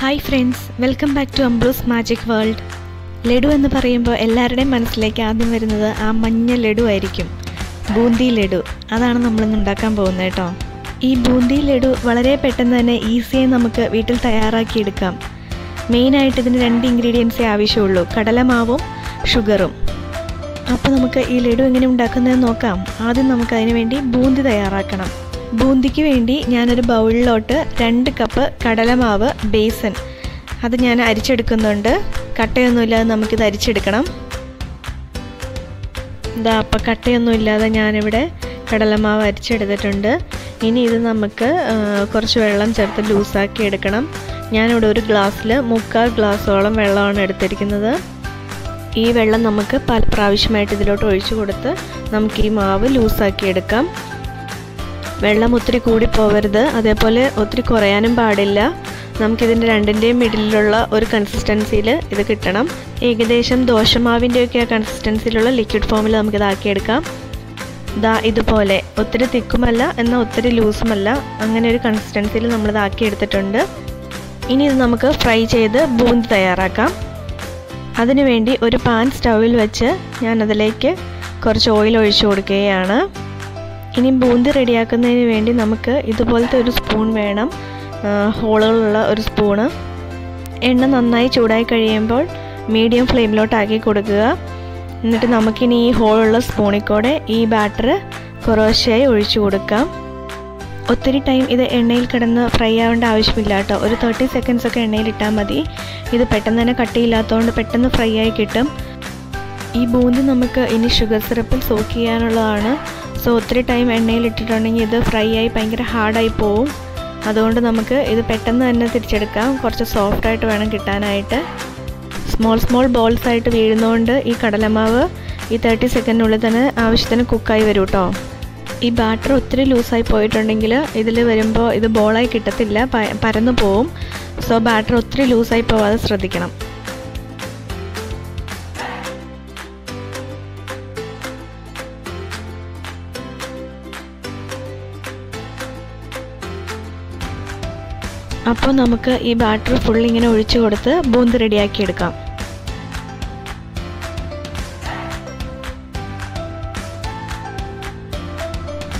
Hi friends welcome back to അംബ്രൂസ് magic world laddu എന്ന് പറയുമ്പോൾ എല്ലാവരുടെയും മനസ്സിലേക്ക് ആദ്യം വരുന്നത് ആ മഞ്ഞ ലഡു ആയിരിക്കും. ബൂന്തി ലഡു. അതാണ് നമ്മളിന്ന് ഉണ്ടാക്കാൻ പോകുന്നത് കേട്ടോ. ഈ ബൂന്തി ലഡു വളരെ പെട്ടെന്ന് തന്നെ ഈസിയായി നമുക്ക് വീട്ടിൽ തയ്യാറാക്കിയെടുക്കാം മെയിനായിട്ട് ഇതിന് രണ്ട് ഇൻഗ്രീഡിയൻസേ ആവശ്യമുള്ളൂ. കടലമാവും ഷുഗറും അപ്പോൾ നമുക്ക് ഈ ലഡു എങ്ങനെ ഉണ്ടാക്കുന്നതെന്ന് നോക്കാം. ആദ്യം നമുക്ക് അതിന് വേണ്ടി ബൂന്തി തയ്യാറാക്കണം. ബൂന്തിക്ക് വേണ്ടി ഞാനൊരു ബൗളിലോട്ട് രണ്ട് കപ്പ് കടലമാവ് ബേസൻ. അത് ഞാൻ അരിച്ചെടുക്കുന്നുണ്ട്. കട്ടയൊന്നുമില്ലാതെ നമുക്കിത് അരിച്ചെടുക്കണം. ഇതാ അപ്പം കട്ടയൊന്നുമില്ലാതെ ഞാനിവിടെ കടലമാവ് അരിച്ചെടുത്തിട്ടുണ്ട്. ഇനി ഇത് നമുക്ക് കുറച്ച് വെള്ളം ചേർത്ത് ലൂസാക്കി എടുക്കണം. ഞാനിവിടെ ഒരു ഗ്ലാസ്സിൽ മുക്കാൽ ഗ്ലാസ്സോളം വെള്ളമാണ് എടുത്തിരിക്കുന്നത്. ഈ വെള്ളം നമുക്ക് പല പ്രാവശ്യമായിട്ട് ഇതിലോട്ട് ഒഴിച്ചു കൊടുത്ത് നമുക്ക് ഈ മാവ് ലൂസാക്കി എടുക്കാം. വെള്ളം ഒത്തിരി കൂടി പോവരുത്. അതേപോലെ ഒത്തിരി കുറയാനും പാടില്ല. നമുക്കിതിന്റെ രണ്ടിന്റെയും മിഡിലുള്ള ഒരു കൺസിസ്റ്റൻസിയിൽ ഇത് കിട്ടണം. ഏകദേശം ദോശമാവിന്റെയൊക്കെ ആ കൺസിസ്റ്റൻസിയിലുള്ള ലിക്വിഡ് ഫോമിൽ നമുക്കിതാക്കിയെടുക്കാം. ദാ ഇതുപോലെ. ഒത്തിരി തിക്കുമല്ല എന്നാൽ ഒത്തിരി ലൂസുമല്ല. അങ്ങനെ ഒരു കൺസിസ്റ്റൻസിയിൽ നമ്മളിതാക്കി എടുത്തിട്ടുണ്ട് ഇനി ഇത് നമുക്ക് ഫ്രൈ ചെയ്ത് ബൂന്തി തയ്യാറാക്കാം. അതിനുവേണ്ടി ഒരു പാൻ സ്റ്റൗവിൽ വെച്ച് ഞാൻ അതിലേക്ക് കുറച്ച് ഓയിൽ ഒഴിച്ചു കൊടുക്കുകയാണ്. ഇനി ബൂന്തി റെഡിയാക്കുന്നതിന് വേണ്ടി നമുക്ക് ഇതുപോലത്തെ ഒരു സ്പൂൺ വേണം. ഹോളുകളുള്ള ഒരു സ്പൂണ്. എണ്ണ നന്നായി ചൂടായി കഴിയുമ്പോൾ മീഡിയം ഫ്ലെയിമിലോട്ടാക്കി കൊടുക്കുക. എന്നിട്ട് നമുക്കിനി ഈ ഹോളുള്ള സ്പൂണിൽ കൂടെ ഈ ബാറ്റർ കുറേശ്ശായി ഒഴിച്ചു കൊടുക്കാം. ഒത്തിരി ടൈം ഇത് എണ്ണയിൽ കിടന്ന് ഫ്രൈ ആവേണ്ട ആവശ്യമില്ല കേട്ടോ. ഒരു തേർട്ടി സെക്കൻഡ്സൊക്കെ എണ്ണയിൽ ഇട്ടാൽ മതി. ഇത് പെട്ടെന്ന് തന്നെ കട്ടിയില്ലാത്തതുകൊണ്ട് പെട്ടെന്ന് ഫ്രൈ ആയി കിട്ടും. ഈ ബൂന്തി നമുക്ക് ഇനി ഷുഗർ സിറപ്പിൽ സോക്ക് ചെയ്യാനുള്ളതാണ്. സോ ഒത്തിരി ടൈം എണ്ണയിൽ ഇട്ടിട്ടുണ്ടെങ്കിൽ ഇത് ഫ്രൈ ആയി ഭയങ്കര ഹാർഡായി പോവും. അതുകൊണ്ട് നമുക്ക് ഇത് പെട്ടെന്ന് തന്നെ തിരിച്ചെടുക്കാം. കുറച്ച് സോഫ്റ്റായിട്ട് വേണം കിട്ടാനായിട്ട്. സ്മോൾ സ്മോൾ ബോൾസ് ആയിട്ട് വീഴുന്നതുകൊണ്ട് ഈ കടലമാവ് ഈ തേർട്ടി സെക്കൻഡിനുള്ളിൽ തന്നെ ആവശ്യത്തിന് കുക്കായി വരും കേട്ടോ ഈ ബാറ്റർ ഒത്തിരി ലൂസായി പോയിട്ടുണ്ടെങ്കിൽ ഇതിൽ വരുമ്പോൾ ഇത് ബോളായി കിട്ടത്തില്ല. പരന്നു പോവും. സോ ബാറ്റർ ഒത്തിരി ലൂസായി പോവാതെ ശ്രദ്ധിക്കണം. അപ്പോൾ നമുക്ക് ഈ ബാറ്റർ ഫുൾ ഇങ്ങനെ ഒഴിച്ചു കൊടുത്ത് ബൂന്ത് റെഡിയാക്കി എടുക്കാം.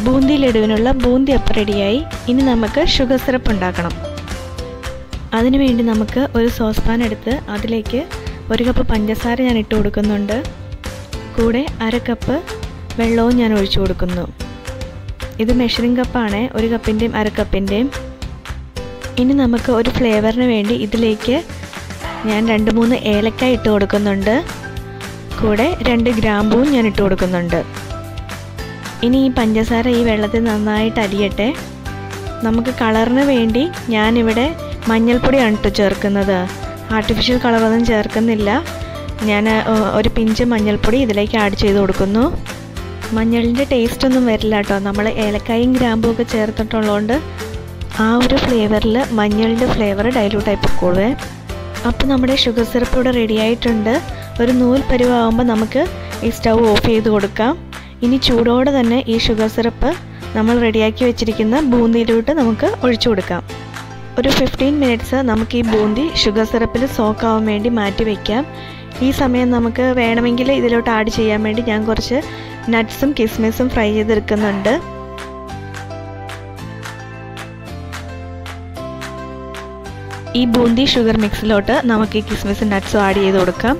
ബൂന്തി ലഡുവിനുള്ള ബൂന്തി അപ്പം റെഡിയായി. ഇനി നമുക്ക് ഷുഗർ സിറപ്പ് ഉണ്ടാക്കണം. അതിനുവേണ്ടി നമുക്ക് ഒരു സോസ് പാൻ എടുത്ത് അതിലേക്ക് ഒരു കപ്പ് പഞ്ചസാര ഞാൻ ഇട്ട് കൊടുക്കുന്നുണ്ട്. കൂടെ അര കപ്പ് വെള്ളവും ഞാൻ ഒഴിച്ചു കൊടുക്കുന്നു. ഇത് മെഷറിംഗ് കപ്പാണ് ഒരു കപ്പിന്റെയും അര കപ്പിന്റെയും ഇനി നമുക്ക് ഒരു ഫ്ലേവറിന് വേണ്ടി ഇതിലേക്ക് ഞാൻ രണ്ട് മൂന്ന് ഏലക്ക ഇട്ട് കൊടുക്കുന്നുണ്ട്. കൂടെ രണ്ട് ഗ്രാമ്പൂവും ഞാൻ ഇട്ട് കൊടുക്കുന്നുണ്ട്. ഇനി ഈ പഞ്ചസാര ഈ വെള്ളത്തിൽ നന്നായിട്ട് അരിയട്ടെ. നമുക്ക് കളറിന് വേണ്ടി ഞാനിവിടെ മഞ്ഞൾപ്പൊടിയാണ് ഇട്ട് ചേർക്കുന്നത്. ആർട്ടിഫിഷ്യൽ കളറൊന്നും ചേർക്കുന്നില്ല. ഞാൻ ഒരു പിഞ്ച് മഞ്ഞൾപ്പൊടി ഇതിലേക്ക് ആഡ് ചെയ്ത് കൊടുക്കുന്നു. മഞ്ഞളിന്റെ ടേസ്റ്റ് ഒന്നും വരില്ല കേട്ടോ. നമ്മൾ ഏലക്കായും ഗ്രാമ്പും ഒക്കെ ചേർത്തിട്ടുള്ളതുകൊണ്ട് ആ ഒരു ഫ്ലേവറിൽ മഞ്ഞളിന്റെ ഫ്ലേവർ ഡൈലൂട്ടായി പൊക്കോളൂ അപ്പോൾ നമ്മുടെ ഷുഗർ സിറപ്പ് ഇവിടെ റെഡി ആയിട്ടുണ്ട്. ഒരു നൂൽ പരുവാകുമ്പോൾ നമുക്ക് ഈ സ്റ്റൗ ഓഫ് ചെയ്ത് കൊടുക്കാം. ഇനി ചൂടോടെ തന്നെ ഈ ഷുഗർ സിറപ്പ് നമ്മൾ റെഡിയാക്കി വെച്ചിരിക്കുന്ന ബൂന്തിയിലോട്ട് നമുക്ക് ഒഴിച്ചു കൊടുക്കാം. ഒരു ഫിഫ്റ്റീൻ മിനിറ്റ്സ് നമുക്ക് ഈ ബൂന്തി ഷുഗർ സിറപ്പിൽ സോക്ക് ആവാൻ വേണ്ടി മാറ്റി വയ്ക്കാം ഈ സമയം നമുക്ക് വേണമെങ്കിൽ ഇതിലോട്ട് ആഡ് ചെയ്യാൻ വേണ്ടി ഞാൻ കുറച്ച് നട്ട്സും കിസ്മിസും ഫ്രൈ ചെയ്തെടുക്കുന്നുണ്ട്. ഈ ബൂന്തി ഷുഗർ മിക്സിലോട്ട് നമുക്ക് ഈ കിസ്മിസും നട്ട്സും ആഡ് ചെയ്ത് കൊടുക്കാം.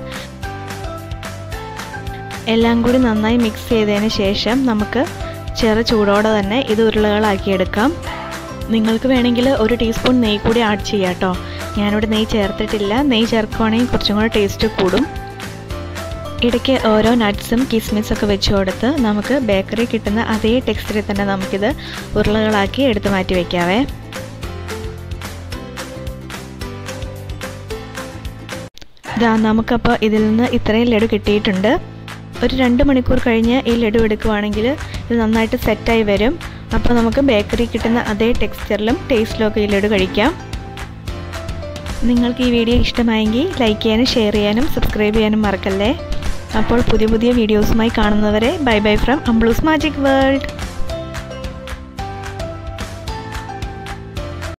എല്ലാം കൂടി നന്നായി മിക്സ് ചെയ്തതിന് ശേഷം നമുക്ക് ചെറു ചൂടോടെ തന്നെ ഇത് ഉരുളകളാക്കിയെടുക്കാം നിങ്ങൾക്ക് വേണമെങ്കിൽ ഒരു ടീസ്പൂൺ നെയ്യ് കൂടി ആഡ് ചെയ്യാം കേട്ടോ ഞാനിവിടെ നെയ്യ് ചേർത്തിട്ടില്ല. നെയ്യ് ചേർക്കുവാണെങ്കിൽ കുറച്ചും കൂടെ ടേസ്റ്റ് കൂടും. ഇടയ്ക്ക് ഓരോ നട്ട്സും കിസ്മിസൊക്കെ വെച്ച് കൊടുത്ത് നമുക്ക് ബേക്കറി കിട്ടുന്ന അതേ ടെക്സ്ചറിൽ തന്നെ നമുക്കിത് ഉരുളകളാക്കി എടുത്ത് മാറ്റി വയ്ക്കാവേ ഇതാ നമുക്കപ്പോൾ ഇതിൽ നിന്ന് ഇത്രയും ലഡു കിട്ടിയിട്ടുണ്ട്. ഒരു രണ്ട് മണിക്കൂർ കഴിഞ്ഞ് ഈ ലഡു എടുക്കുവാണെങ്കിൽ ഇത് നന്നായിട്ട് സെറ്റായി വരും. അപ്പോൾ നമുക്ക് ബേക്കറി കിട്ടുന്ന അതേ ടെക്സ്ചറിലും ടേസ്റ്റിലും ഒക്കെ ഈ ലഡു കഴിക്കാം. നിങ്ങൾക്ക് ഈ വീഡിയോ ഇഷ്ടമായെങ്കിൽ ലൈക്ക് ചെയ്യാനും ഷെയർ ചെയ്യാനും സബ്സ്ക്രൈബ് ചെയ്യാനും മറക്കല്ലേ? അപ്പോൾ പുതിയ പുതിയ വീഡിയോസുമായി കാണുന്നവരെ ബൈ ബൈ ഫ്രം അംബ്ലൂസ് മാജിക് വേൾഡ്.